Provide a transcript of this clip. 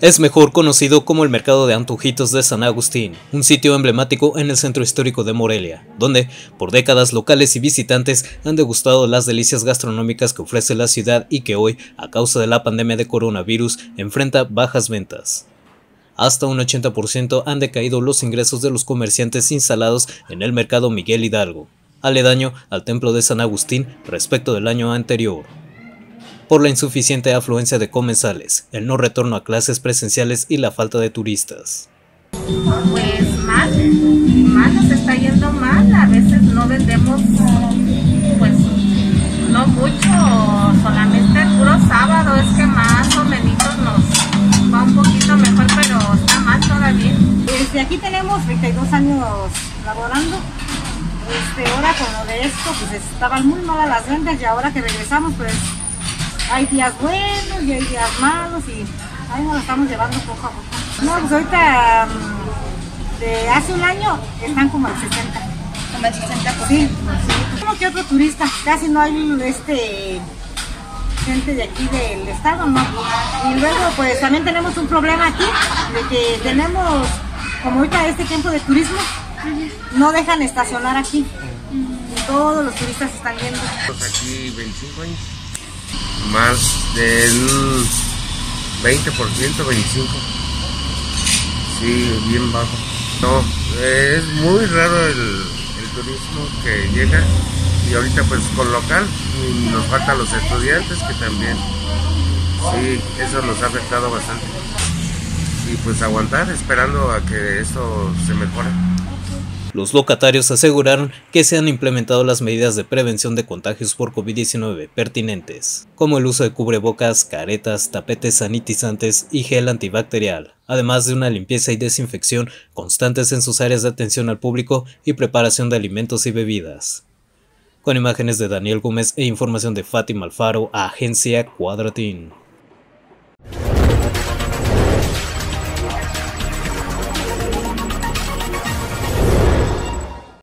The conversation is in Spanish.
Es mejor conocido como el Mercado de Antojitos de San Agustín, un sitio emblemático en el centro histórico de Morelia, donde por décadas locales y visitantes han degustado las delicias gastronómicas que ofrece la ciudad y que hoy, a causa de la pandemia de coronavirus, enfrenta bajas ventas. Hasta un 80% han decaído los ingresos de los comerciantes instalados en el mercado Miguel Hidalgo, aledaño al templo de San Agustín respecto del año anterior por la insuficiente afluencia de comensales, el no retorno a clases presenciales y la falta de turistas. Pues mal, mal nos está yendo mal, a veces no vendemos pues no mucho, solamente el puro sábado es que más o menos nos va un poquito mejor, pero está mal todavía. Desde aquí tenemos 32 años laborando. Este, ahora con lo de esto, pues estaban muy malas las ventas y ahora que regresamos, pues hay días buenos y hay días malos y ahí nos lo estamos llevando poco a poco. No, pues ahorita mm, de hace un año están como al 60. Como al 60%. Sí, sí. Como que otro turista, casi no hay este gente de aquí del estado, ¿no? Y luego pues también tenemos un problema aquí, de que tenemos, como ahorita este tiempo de turismo, no dejan estacionar aquí. Y todos los turistas están yendo. Pues aquí 25 años más del 20%, 25%. Sí, bien bajo. No, es muy raro el, turismo que llega y ahorita pues con local nos faltan los estudiantes que también, sí, eso nos ha afectado bastante. Y pues aguantar esperando a que esto se mejore. Los locatarios aseguraron que se han implementado las medidas de prevención de contagios por COVID-19 pertinentes, como el uso de cubrebocas, caretas, tapetes sanitizantes y gel antibacterial, además de una limpieza y desinfección constantes en sus áreas de atención al público y preparación de alimentos y bebidas. Con imágenes de Daniel Gómez e información de Fátima Alfaro, Agencia Cuadratín.